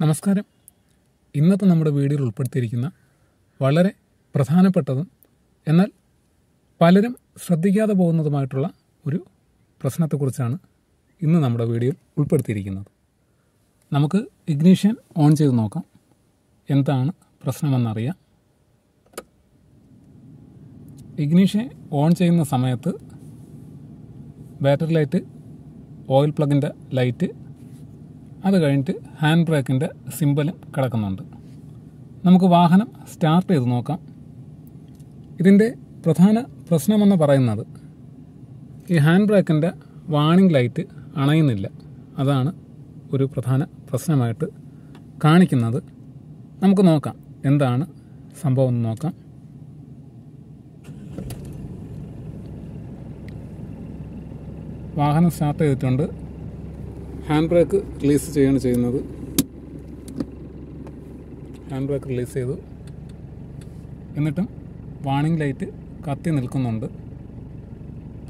നമസ്കാരം. ഇന്നത്തെ നമ്മുടെ വീഡിയോയിൽ ഉൾപ്പെടുത്തിയിരിക്കുന്ന വളരെ പ്രധാനപ്പെട്ടതും എന്നാൽ പലരും ശ്രദ്ധിക്കാതെ പോകുന്നതുമായിട്ടുള്ള ഒരു പ്രശ്നത്തെക്കുറിച്ചാണ് ഇന്ന് നമ്മുടെ വീഡിയോയിൽ ഉൾപ്പെടുത്തിയിരിക്കുന്നത്. നമുക്ക് ഇഗ്നീഷ്യൻ ഓൺ ചെയ്ത് നോക്കാം. എന്താണ് പ്രശ്നമെന്നറിയാം. ഇഗ്നീഷ്യൻ ഓൺ ചെയ്യുന്ന സമയത്ത് ബാറ്ററി ലൈറ്റ് ഓയിൽ പ്ലഗിന്റെ ലൈറ്റ് അത് കഴിഞ്ഞിട്ട് ഹാൻഡ് ബ്രേക്കിന്റെ സിമ്പലും കിടക്കുന്നുണ്ട്. നമുക്ക് വാഹനം സ്റ്റാർട്ട് ചെയ്ത് നോക്കാം. ഇതിന്റെ പ്രധാന പ്രശ്നമെന്ന് പറയുന്നത് ഈ ഹാൻഡ് ബ്രേക്കിന്റെ വാണിംഗ് ലൈറ്റ് അണയുന്നില്ല. അതാണ് ഒരു പ്രധാന പ്രശ്നമായിട്ട് കാണിക്കുന്നത്. നമുക്ക് നോക്കാം എന്താണ് സംഭവം എന്ന് നോക്കാം. വാഹനം സ്റ്റാർട്ട് ചെയ്തിട്ടുണ്ട്. ഹാൻഡ് ബ്രേക്ക് റിലീസ് ചെയ്യുകയാണ് ചെയ്യുന്നത്. ഹാൻഡ് ബ്രേക്ക് റിലീസ് ചെയ്തു. എന്നിട്ടും വാണിംഗ് ലൈറ്റ് കത്തി നിൽക്കുന്നുണ്ട്.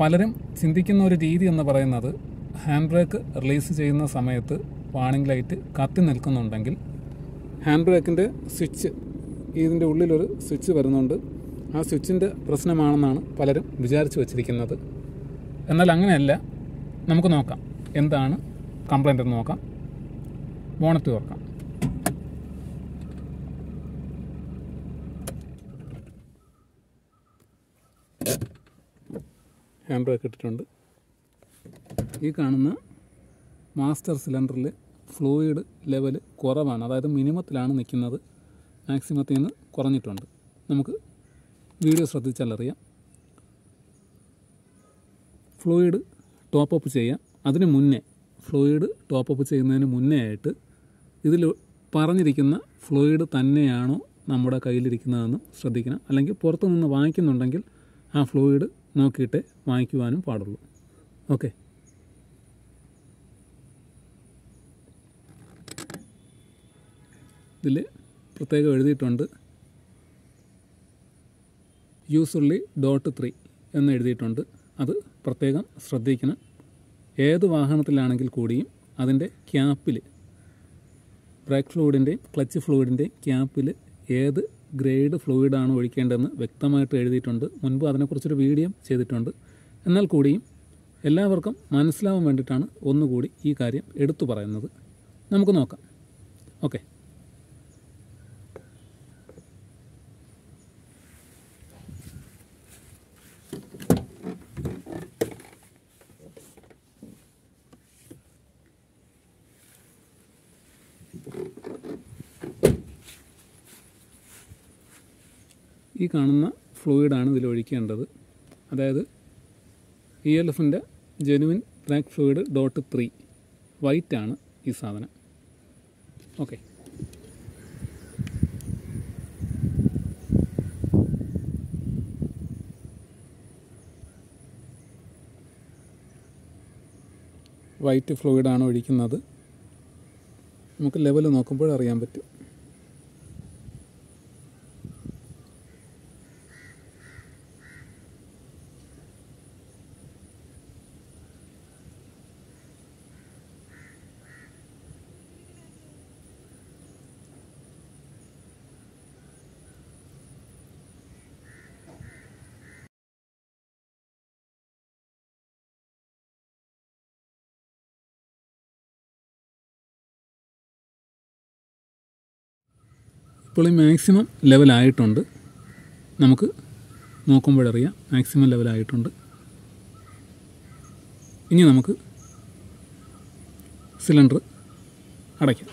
പലരും ചിന്തിക്കുന്ന ഒരു രീതി എന്ന് പറയുന്നത് ഹാൻഡ് ബ്രേക്ക് റിലീസ് ചെയ്യുന്ന സമയത്ത് വാണിംഗ് ലൈറ്റ് കത്തി നിൽക്കുന്നുണ്ടെങ്കിൽ ഹാൻഡ് ബ്രേക്കിന്റെ സ്വിച്ച് ഇതിന്റെ ഉള്ളിലൊരു സ്വിച്ച് വരുന്നുണ്ട്. ആ സ്വിച്ചിന്റെ പ്രശ്നമാണെന്നാണ് പലരും വിചാരിച്ചു വച്ചിരിക്കുന്നത്. എന്നാൽ അങ്ങനെയല്ല. നമുക്ക് നോക്കാം. എന്താണ് കംപ്ലൈന്റ് ഒന്ന് നോക്കാം. ബോണറ്റ് തുറക്കാം. ഹാൻഡ് ബ്രേക്ക് ഇട്ടിട്ടുണ്ട്. ഈ കാണുന്ന മാസ്റ്റർ സിലിണ്ടറിൽ ഫ്ലൂയിഡ് ലെവൽ കുറവാണ്. അതായത് മിനിമത്തിലാണ് നിൽക്കുന്നത്. മാക്സിമത്തിൽ നിന്ന് കുറഞ്ഞിട്ടുണ്ട്. നമുക്ക് വീഡിയോ ശ്രദ്ധിച്ചാൽ അറിയാം. ഫ്ലൂയിഡ് ടോപ്പ് അപ്പ് ചെയ്യാം. അതിന് മുന്നേ ഫ്ലൂയിഡ് ടോപ്പ് അപ്പ് ചെയ്യുന്നതിന് മുന്നേ ആയിട്ട് ഇതിൽ പറഞ്ഞിരിക്കുന്ന ഫ്ലൂയിഡ് തന്നെയാണോ നമ്മുടെ കയ്യിലിരിക്കുന്നതെന്ന് ശ്രദ്ധിക്കണം. അല്ലെങ്കിൽ പുറത്തു നിന്ന് വാങ്ങിക്കുന്നുണ്ടെങ്കിൽ ആ ഫ്ലൂയിഡ് നോക്കിയിട്ടേ വാങ്ങിക്കുവാനും പാടുള്ളൂ. ഓക്കെ. ഇതിൽ പ്രത്യേകം എഴുതിയിട്ടുണ്ട് യൂസുള്ളി ഡോട്ട് ത്രീ എന്ന് എഴുതിയിട്ടുണ്ട്. അത് പ്രത്യേകം ശ്രദ്ധിക്കണം. ഏത് വാഹനത്തിലാണെങ്കിൽ കൂടിയും അതിന്റെ ക്യാപ്പിൽ ബ്രേക്ക് ഫ്ലൂയിഡിന്റെയും ക്ലച്ച് ഫ്ലൂയിഡിന്റെയും ക്യാപ്പിൽ ഏത് ഗ്രേഡ് ഫ്ലൂയിഡാണ് ഒഴിക്കേണ്ടതെന്ന് വ്യക്തമായിട്ട് എഴുതിയിട്ടുണ്ട്. മുൻപ് അതിനെക്കുറിച്ചൊരു വീഡിയോ ചെയ്തിട്ടുണ്ട്. എന്നാൽ കൂടിയും എല്ലാവർക്കും മനസ്സിലാവാൻ വേണ്ടിയിട്ടാണ് ഒന്നുകൂടി ഈ കാര്യം എടുത്തു പറയുന്നത്. നമുക്ക് നോക്കാം. ഓക്കെ. ഈ കാണുന്ന ഫ്ലൂയിഡാണ് ഇതിൽ ഒഴിക്കേണ്ടത്. അതായത് ഇ എൽ എഫിന്റെ genuine black fluid dot three white ആണ് ഈ സാധനം. ഓക്കെ. വൈറ്റ് ഫ്ലൂയിഡാണ് ഒഴിക്കുന്നത്. നമുക്ക് ലെവൽ നോക്കുമ്പോൾ അറിയാൻ പറ്റും. ഇപ്പോൾ ഈ മാക്സിമം ലെവലായിട്ടുണ്ട് നമുക്ക് നോക്കുമ്പോഴറിയാം മാക്സിമം ലെവലായിട്ടുണ്ട് ഇനി നമുക്ക് സിലിണ്ടർ അടയ്ക്കാം.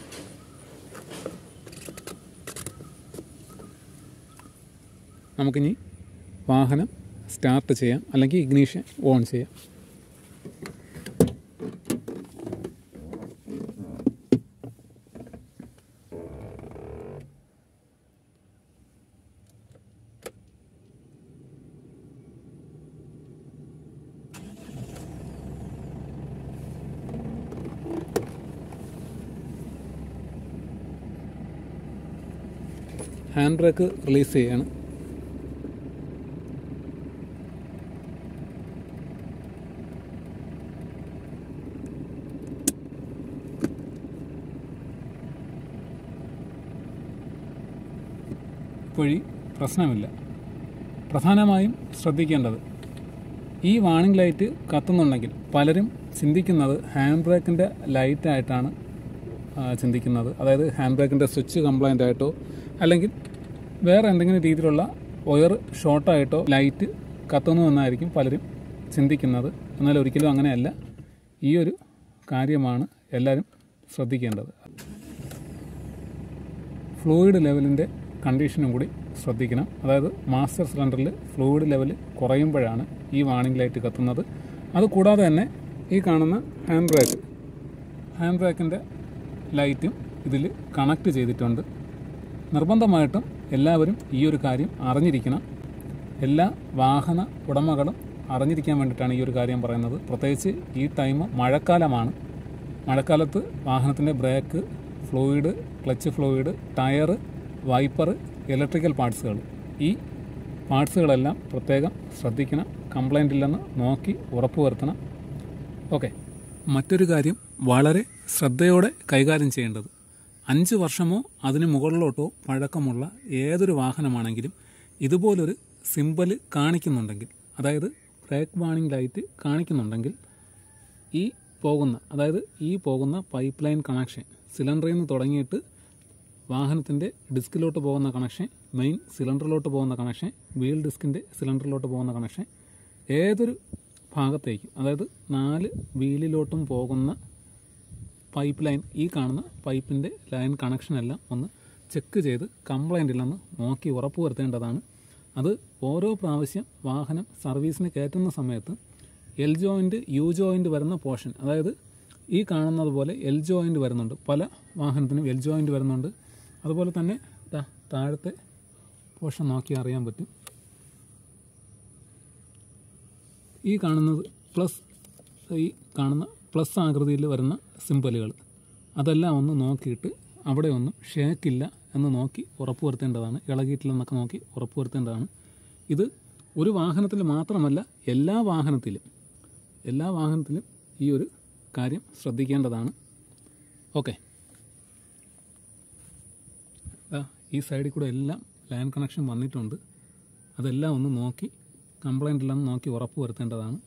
നമുക്കിനി വാഹനം സ്റ്റാർട്ട് ചെയ്യാം. അല്ലെങ്കിൽ ഇഗ്നീഷൻ ഓൺ ചെയ്യാം. ഹാൻഡ് ബ്രേക്ക് റിലീസ് ചെയ്യാണ്. വഴി പ്രശ്നമില്ല. പ്രധാനമായും ശ്രദ്ധിക്കേണ്ടത് ഈ വാണിംഗ് ലൈറ്റ് കത്തുന്നുണ്ടെങ്കിൽ പലരും ചിന്തിക്കുന്നത് ഹാൻഡ് ബ്രേക്കിന്റെ ലൈറ്റായിട്ടാണ് ചിന്തിക്കുന്നത്. അതായത് ഹാൻഡ് ബ്രേക്കിന്റെ സ്വിച്ച് കംപ്ലൈന്റ് ആയിട്ടോ അല്ലെങ്കിൽ വേറെ എന്തെങ്കിലും രീതിയിലുള്ള വയർ ഷോർട്ടായിട്ടോ ലൈറ്റ് കത്തുന്നു എന്നായിരിക്കും പലരും ചിന്തിക്കുന്നത്. എന്നാൽ ഒരിക്കലും അങ്ങനെയല്ല. ഈ ഒരു കാര്യമാണ് എല്ലാവരും ശ്രദ്ധിക്കേണ്ടത്. ഫ്ലൂയിഡ് ലെവലിന്റെ കണ്ടീഷനും കൂടി ശ്രദ്ധിക്കണം. അതായത് മാസ്റ്റർ സിലിണ്ടറിൽ ഫ്ലൂയിഡ് ലെവൽ കുറയുമ്പോഴാണ് ഈ വാണിംഗ് ലൈറ്റ് കത്തുന്നത്. അതുകൂടാതെ തന്നെ ഈ കാണുന്ന ഹാൻഡ് ബ്രേക്ക് ഹാൻഡ് ബ്രേക്കിന്റെ ലൈറ്റും ഇതിൽ കണക്ട് ചെയ്തിട്ടുണ്ട്. നിർബന്ധമായിട്ടും എല്ലാവരും ഈ ഒരു കാര്യം അറിഞ്ഞിരിക്കണം. എല്ലാ വാഹന ഉടമകളും അറിഞ്ഞിരിക്കാൻ വേണ്ടിയിട്ടാണ് ഈ ഒരു കാര്യം പറയുന്നത്. പ്രത്യേകിച്ച് ഈ ടൈം മഴക്കാലമാണ്. മഴക്കാലത്ത് വാഹനത്തിന്റെ brake fluid clutch fluid tyre wiper electrical പാർട്സുകൾ ഈ പാർട്സുകളെല്ലാം പ്രത്യേകം ശ്രദ്ധിക്കണം. കംപ്ലൈന്റ് ഇല്ലെന്ന് നോക്കി ഉറപ്പുവരുത്തണം ഓക്കെ മറ്റൊരു കാര്യം വളരെ ശ്രദ്ധയോടെ കൈകാര്യം ചെയ്യേണ്ടത് അഞ്ച് വർഷമോ അതിന് മുകളിലോട്ടോ പഴക്കമുള്ള ഏതൊരു വാഹനമാണെങ്കിലും ഇതുപോലൊരു സിമ്പൽ കാണിക്കുന്നുണ്ടെങ്കിൽ അതായത് ബ്രേക്ക് വാണിംഗ് ലൈറ്റ് കാണിക്കുന്നുണ്ടെങ്കിൽ ഈ പോകുന്ന അതായത് ഈ പോകുന്ന പൈപ്പ് ലൈൻ കണക്ഷൻ സിലിണ്ടറിൽ നിന്ന് തുടങ്ങിയിട്ട് വാഹനത്തിന്റെ ഡിസ്കിലോട്ട് പോകുന്ന കണക്ഷൻ മെയിൻ സിലിണ്ടറിലോട്ട് പോകുന്ന കണക്ഷൻ വീൽ ഡിസ്കിന്റെ സിലിണ്ടറിലോട്ട് പോകുന്ന കണക്ഷൻ ഏതൊരു ഭാഗത്തേക്കും അതായത് നാല് വീലിലോട്ടും പോകുന്ന പൈപ്പ് ലൈൻ ഈ കാണുന്ന പൈപ്പിന്റെ ലൈൻ കണക്ഷൻ കണക്ഷനെല്ലാം ഒന്ന് ചെക്ക് ചെയ്ത് കംപ്ലൈന്റ് ഇല്ലെന്ന് നോക്കി ഉറപ്പ് വരുത്തേണ്ടതാണ്. അത് ഓരോ പ്രാവശ്യം വാഹനം സർവീസിന് കയറ്റുന്ന സമയത്ത് എൽ ജോയിന്റ് യു ജോയിന്റ് വരുന്ന പോർഷൻ അതായത് ഈ കാണുന്നത് പോലെ എൽ ജോയിന്റ് വരുന്നുണ്ട്. പല വാഹനത്തിനും എൽ ജോയിന്റ് വരുന്നുണ്ട്. അതുപോലെ തന്നെ താഴത്തെ പോർഷൻ നോക്കി അറിയാൻ പറ്റും. ഈ കാണുന്നത് പ്ലസ് ഈ കാണുന്ന പ്ലസ് ആകൃതിയിൽ വരുന്ന സിമ്പലുകൾ അതെല്ലാം ഒന്ന് നോക്കിയിട്ട് അവിടെ ഒന്നും ഷേക്കില്ല എന്ന് നോക്കി ഉറപ്പുവരുത്തേണ്ടതാണ്. ഇളകിയിട്ടില്ലെന്നൊക്കെ നോക്കി ഉറപ്പുവരുത്തേണ്ടതാണ്. ഇത് ഒരു വാഹനത്തിൽ മാത്രമല്ല എല്ലാ വാഹനത്തിലും എല്ലാ വാഹനത്തിലും ഈ ഒരു കാര്യം ശ്രദ്ധിക്കേണ്ടതാണ്. ഓക്കെ. ഈ സൈഡിൽ കൂടെ എല്ലാം ലാൻഡ് കണക്ഷൻ വന്നിട്ടുണ്ട്. അതെല്ലാം ഒന്ന് നോക്കി കംപ്ലൈന്റ് ഇല്ലെന്ന് നോക്കി ഉറപ്പ് വരുത്തേണ്ടതാണ്